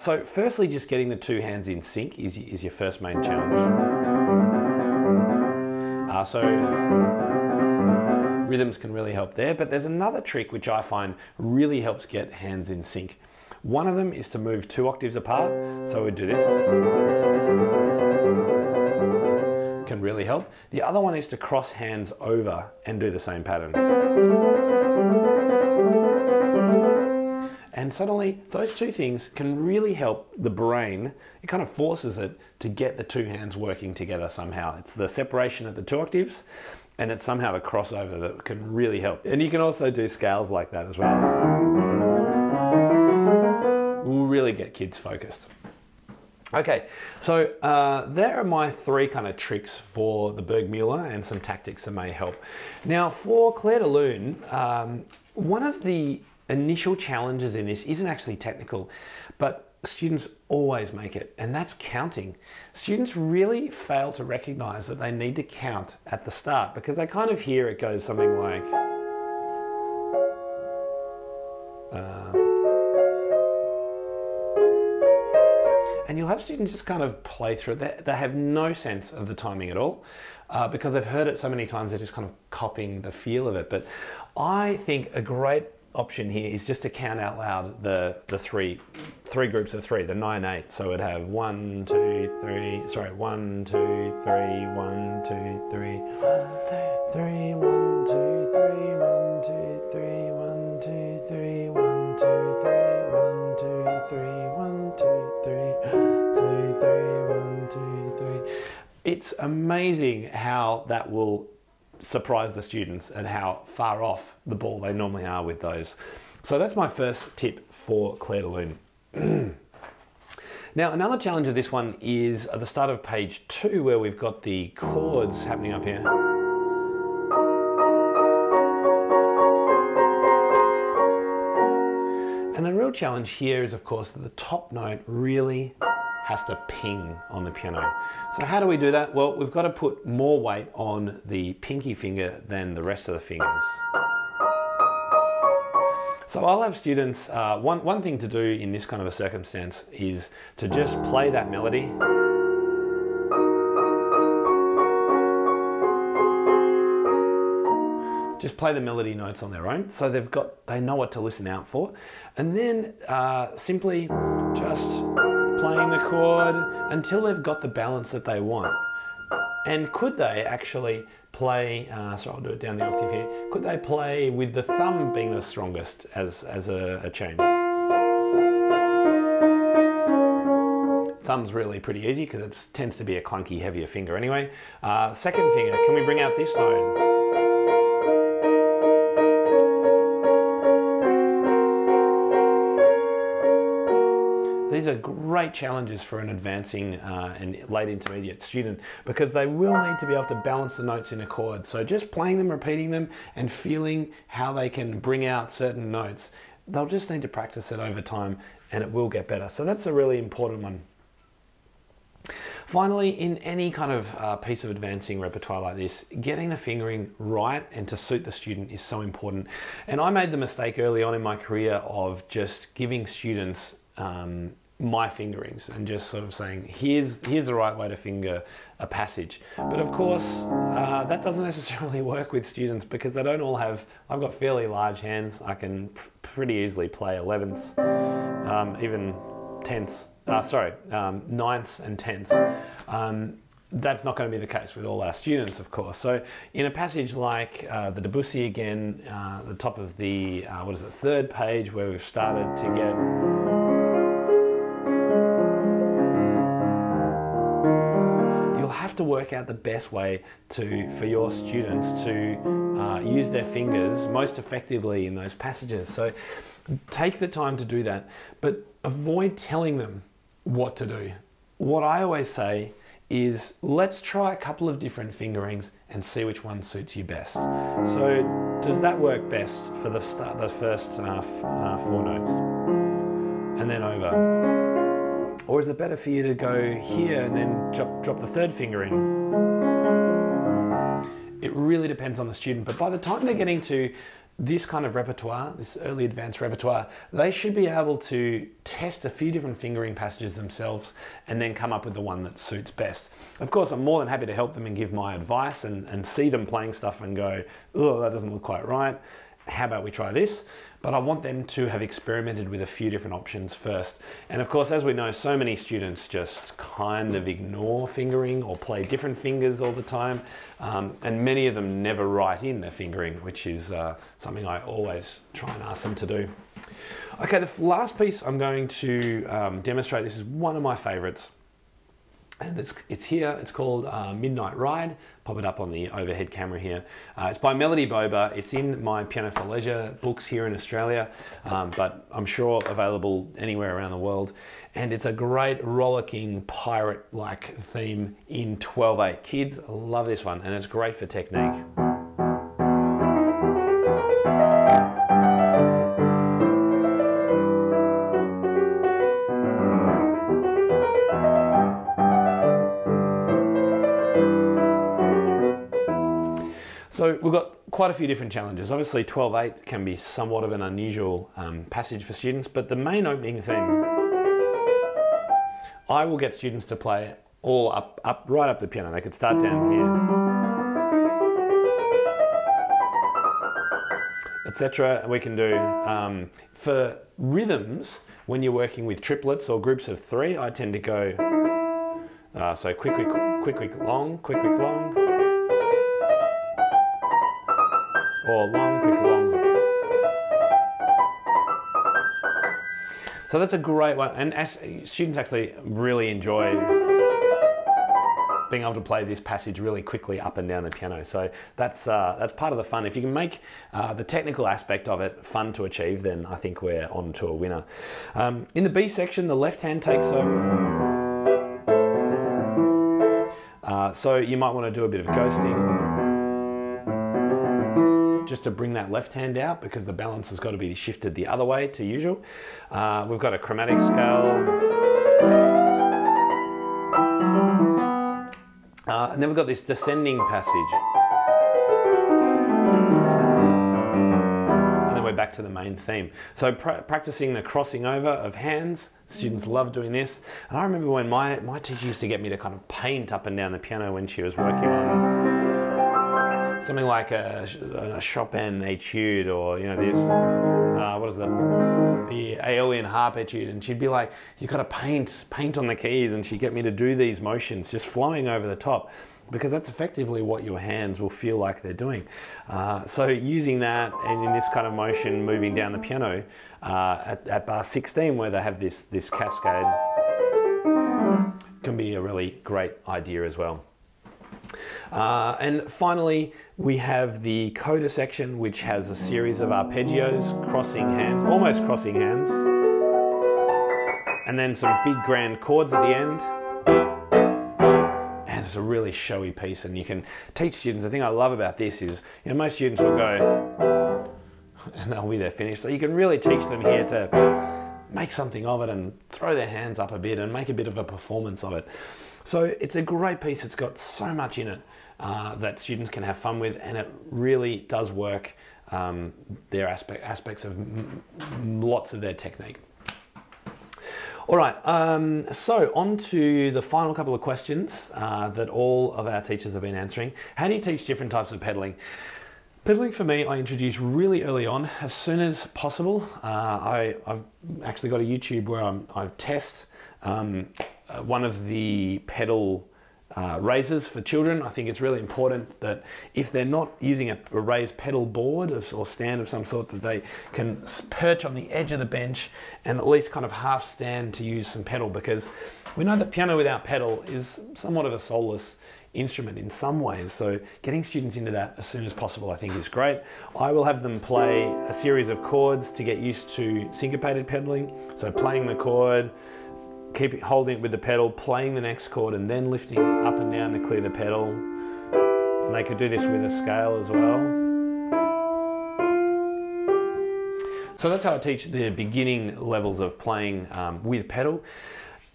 So firstly, just getting the two hands in sync is, is your first main challenge. Uh, so rhythms can really help there, but there's another trick which I find really helps get hands in sync. One of them is to move two octaves apart. So we do this. Can really help. The other one is to cross hands over and do the same pattern. And suddenly those two things can really help the brain. It kind of forces it to get the two hands working together somehow. It's the separation of the two octaves and it's somehow the crossover that can really help. And you can also do scales like that as well will really get kids focused. Okay, so uh, there are my three kind of tricks for the Burgmüller and some tactics that may help. Now for Clair de Lune, um, one of the initial challenges in this isn't actually technical, but students always make it, and that's counting. Students really fail to recognize that they need to count at the start because they kind of hear it goes something like, and you'll have students just kind of play through it. They, they have no sense of the timing at all uh, because they've heard it so many times, they're just kind of copying the feel of it. But I think a great option here is just to count out loud the, the three, three groups of three, the nine, eight. So it'd have one, two, three, sorry, one, two, three, one, two, three, one, two, three, one, two, three, one, two, three, one, two, three, one, two, three, one, two, three, one, two, three, two, three, one, two, three. It's amazing how that will surprise the students and how far off the ball they normally are with those. So that's my first tip for Clair de Lune. now another challenge of this one is at the start of page two where we've got the chords happening up here. And the real challenge here is of course that the top note really has to ping on the piano. So how do we do that? Well, we've got to put more weight on the pinky finger than the rest of the fingers. So I'll have students, uh, one, one thing to do in this kind of a circumstance is to just play that melody just play the melody notes on their own so they've got they know what to listen out for and then uh, simply just playing the chord until they've got the balance that they want. And could they actually play, uh, so I'll do it down the octave here, could they play with the thumb being the strongest as, as a, a chain? Thumb's really pretty easy because it tends to be a clunky, heavier finger anyway. Uh, second finger, can we bring out this note? These are great challenges for an advancing uh, and late intermediate student because they will need to be able to balance the notes in a chord. So just playing them, repeating them, and feeling how they can bring out certain notes, they'll just need to practice it over time and it will get better. So that's a really important one. Finally, in any kind of uh, piece of advancing repertoire like this, getting the fingering right and to suit the student is so important. And I made the mistake early on in my career of just giving students um, my fingerings and just sort of saying here's here's the right way to finger a passage. But of course uh, that doesn't necessarily work with students because they don't all have I've got fairly large hands. I can pretty easily play 11ths um, even tenths uh, sorry um, ninths and tenths. Um, that's not going to be the case with all our students, of course. So in a passage like uh, the Debussy again, uh, the top of the, uh, what is it, third page where we've started to get to work out the best way to for your students to uh, use their fingers most effectively in those passages. So take the time to do that, but avoid telling them what to do. What I always say is let's try a couple of different fingerings and see which one suits you best. So does that work best for the start, the first uh, uh, four notes, and then over? Or is it better for you to go here and then drop, drop the third finger in? It really depends on the student, but by the time they're getting to this kind of repertoire, this early advanced repertoire, they should be able to test a few different fingering passages themselves and then come up with the one that suits best. Of course, I'm more than happy to help them and give my advice and, and see them playing stuff and go, oh, that doesn't look quite right. How about we try this? But I want them to have experimented with a few different options first. And of course, as we know, so many students just kind of ignore fingering or play different fingers all the time. Um, and many of them never write in their fingering, which is uh, something I always try and ask them to do. Okay, the last piece I'm going to um, demonstrate, this is one of my favorites and it's, it's here. It's called uh, Midnight Ride. Pop it up on the overhead camera here. Uh, it's by Melody Bober. It's in my Piano for Leisure books here in Australia, um, but I'm sure available anywhere around the world. And it's a great rollicking pirate-like theme in 12-8. Kids love this one, and it's great for technique. We've got quite a few different challenges. Obviously 12-8 can be somewhat of an unusual um, passage for students, but the main opening theme, I will get students to play all up, up right up the piano. They could start down here, etc. We can do, um, for rhythms, when you're working with triplets or groups of three, I tend to go, uh, so quick, quick, quick, quick, long, quick, quick, long, long, quick, long. So that's a great one. And as students actually really enjoy being able to play this passage really quickly up and down the piano. So that's, uh, that's part of the fun. If you can make uh, the technical aspect of it fun to achieve, then I think we're on to a winner. Um, in the B section, the left hand takes over. Uh, so you might want to do a bit of ghosting just to bring that left hand out because the balance has got to be shifted the other way to usual. Uh, we've got a chromatic scale. Uh, and then we've got this descending passage. And then we're back to the main theme. So pra practicing the crossing over of hands, Students love doing this. And I remember when my, my teacher used to get me to kind of paint up and down the piano when she was working on something like a, a Chopin etude or you know this uh, what is the the Aeolian harp etude, and she'd be like, you've got to paint paint on the keys," and she'd get me to do these motions, just flowing over the top, because that's effectively what your hands will feel like they're doing. Uh, so using that and in this kind of motion, moving down the piano uh, at, at bar 16, where they have this this cascade, can be a really great idea as well. Uh, and finally, we have the coda section, which has a series of arpeggios, crossing hands, almost crossing hands. And then some big grand chords at the end. And it's a really showy piece, and you can teach students. The thing I love about this is, you know, most students will go, and they'll be there finished. So you can really teach them here to make something of it and throw their hands up a bit and make a bit of a performance of it. So it's a great piece. It's got so much in it uh, that students can have fun with, and it really does work um, their aspect, aspects of lots of their technique. All right, um, so on to the final couple of questions uh, that all of our teachers have been answering. How do you teach different types of pedaling? Pedaling for me, I introduce really early on, as soon as possible. Uh, I, have actually got a YouTube where I test um, uh, one of the pedal uh, raisers for children. I think it's really important that if they're not using a, a raised pedal board or stand of some sort, that they can perch on the edge of the bench and at least kind of half stand to use some pedal because we know that piano without pedal is somewhat of a soulless instrument in some ways. So getting students into that as soon as possible I think is great. I will have them play a series of chords to get used to syncopated pedaling. So playing the chord, keep it, holding it with the pedal, playing the next chord, and then lifting up and down to clear the pedal. And they could do this with a scale as well. So that's how I teach the beginning levels of playing um, with pedal.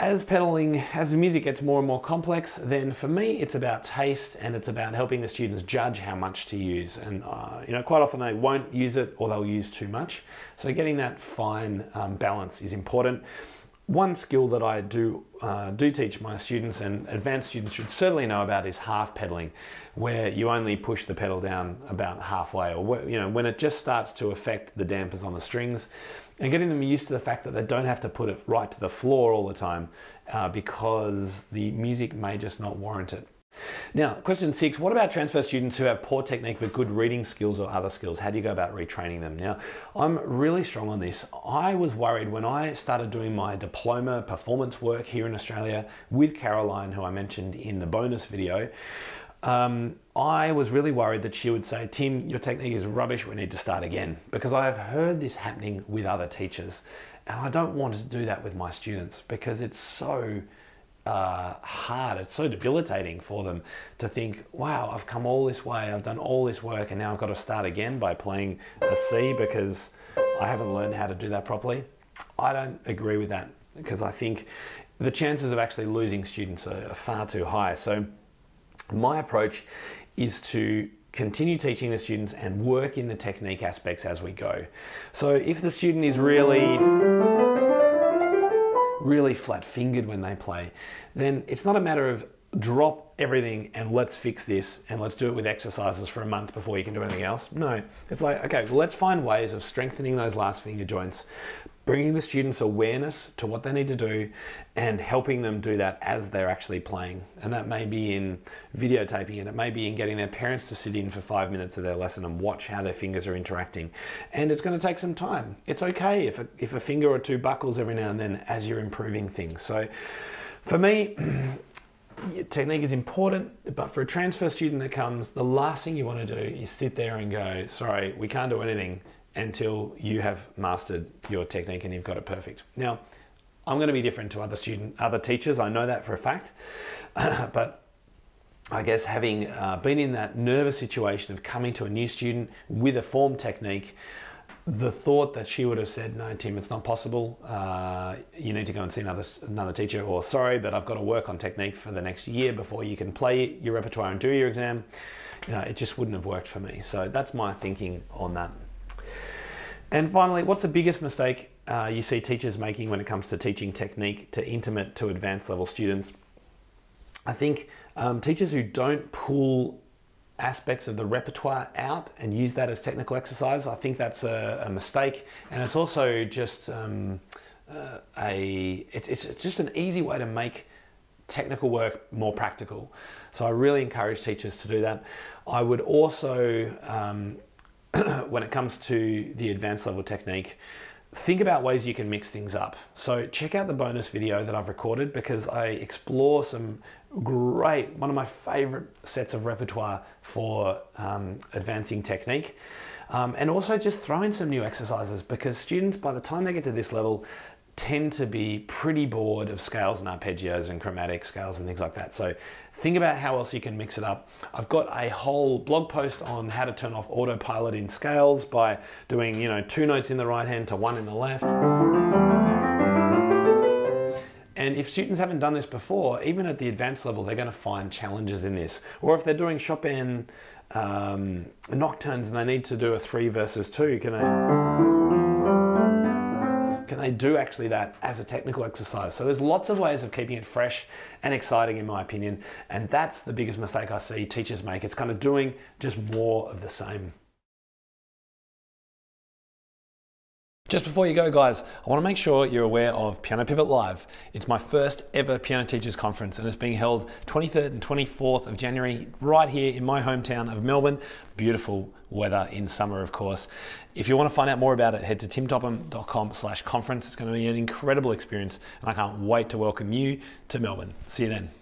As pedaling, as the music gets more and more complex, then for me it's about taste and it's about helping the students judge how much to use. And uh, you know, quite often they won't use it or they'll use too much. So getting that fine um, balance is important. One skill that I do uh, do teach my students and advanced students should certainly know about is half pedaling, where you only push the pedal down about halfway, or you know when it just starts to affect the dampers on the strings and getting them used to the fact that they don't have to put it right to the floor all the time uh, because the music may just not warrant it. Now, question six, what about transfer students who have poor technique but good reading skills or other skills? How do you go about retraining them? Now, I'm really strong on this. I was worried when I started doing my diploma performance work here in Australia with Caroline, who I mentioned in the bonus video. Um, I was really worried that she would say, Tim, your technique is rubbish, we need to start again. Because I have heard this happening with other teachers. And I don't want to do that with my students because it's so uh, hard, it's so debilitating for them to think, wow, I've come all this way, I've done all this work, and now I've got to start again by playing a C because I haven't learned how to do that properly. I don't agree with that because I think the chances of actually losing students are far too high. So my approach is to continue teaching the students and work in the technique aspects as we go. So if the student is really really flat fingered when they play, then it's not a matter of drop everything and let's fix this and let's do it with exercises for a month before you can do anything else. No, it's like, okay, well, let's find ways of strengthening those last finger joints, bringing the students awareness to what they need to do and helping them do that as they're actually playing. And that may be in videotaping it, it may be in getting their parents to sit in for five minutes of their lesson and watch how their fingers are interacting. And it's going to take some time. It's okay if a, if a finger or two buckles every now and then as you're improving things. So for me, technique is important, but for a transfer student that comes, the last thing you want to do is sit there and go, sorry, we can't do anything until you have mastered your technique and you've got it perfect. Now, I'm going to be different to other student, other teachers. I know that for a fact, but I guess having uh, been in that nervous situation of coming to a new student with a form technique, the thought that she would have said, "No, Tim, it's not possible. Uh, you need to go and see another another teacher," or "Sorry, but I've got to work on technique for the next year before you can play your repertoire and do your exam." You know, it just wouldn't have worked for me. So that's my thinking on that. And finally, what's the biggest mistake uh, you see teachers making when it comes to teaching technique to intimate to advanced level students? I think um, teachers who don't pull aspects of the repertoire out and use that as technical exercise. I think that's a, a mistake, and it's also just um, uh, a it's, it's just an easy way to make technical work more practical. So I really encourage teachers to do that. I would also, um, when it comes to the advanced level technique, think about ways you can mix things up. So check out the bonus video that I've recorded because I explore some great, one of my favorite sets of repertoire for um, advancing technique. Um, and also just throw in some new exercises because students, by the time they get to this level, tend to be pretty bored of scales and arpeggios and chromatic scales and things like that. So think about how else you can mix it up. I've got a whole blog post on how to turn off autopilot in scales by doing, you know, two notes in the right hand to one in the left. And if students haven't done this before, even at the advanced level, they're going to find challenges in this. Or if they're doing Chopin um, nocturnes and they need to do a three versus two, can they? Can they do actually that as a technical exercise? So there's lots of ways of keeping it fresh and exciting in my opinion. And that's the biggest mistake I see teachers make. It's kind of doing just more of the same. Just before you go, guys, I want to make sure you're aware of Piano Pivot Live. It's my first ever Piano Teachers Conference and it's being held 23rd and 24th of January right here in my hometown of Melbourne. Beautiful weather in summer, of course. If you want to find out more about it, head to timtopham.com slash conference. It's going to be an incredible experience and I can't wait to welcome you to Melbourne. See you then.